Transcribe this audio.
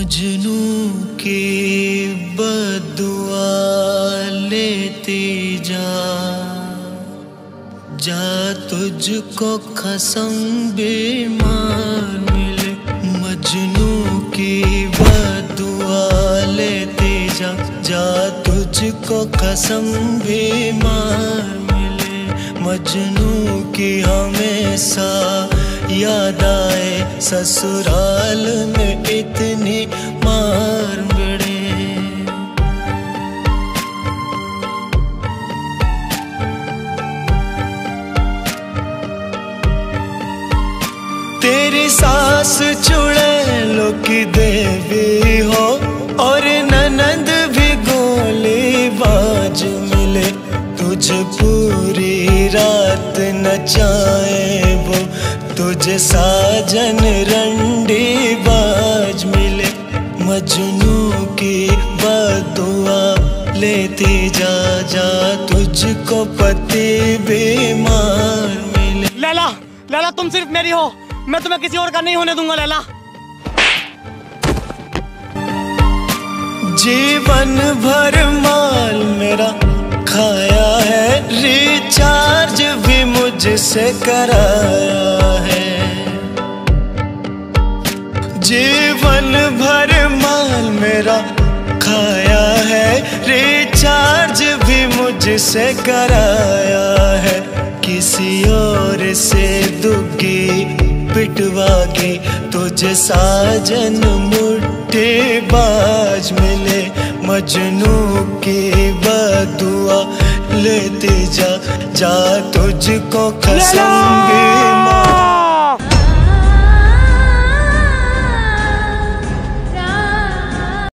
मजनू की बदुआ लेती जा। जा तुझको खसम बीमार मिले। मजनू की बदुआ लेती जा। जा तुझको कसम बीमार मिले। मजनू की हमेशा याद आए ससुराल में इतनी मार मिले तेरी सास चुड़ैलों की देवी हो, और ननंद भी गोली बाज मिले। तुझे पूरी रात नचाए वो तुझे साजन रंडी बाज मिले मजनू की बदुआ लेती जा जा तुझको पति बीमार मिले। लैला लैला तुम सिर्फ़ मेरी हो मैं तुम्हें किसी और का नहीं होने दूँगा लैला। जीवन भर मुझसे कराया है। जीवन भर माल मेरा खाया है। रिचार्ज भी मुझसे कराया है। किसी और से दुगी पिटवा के तुझे साजन मुट्ठी बाज मिले। मजनू की बदुआ लेते जा जा तुझको खसम भी